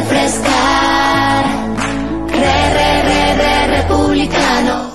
refrescar. Re, re, re, re, republicano.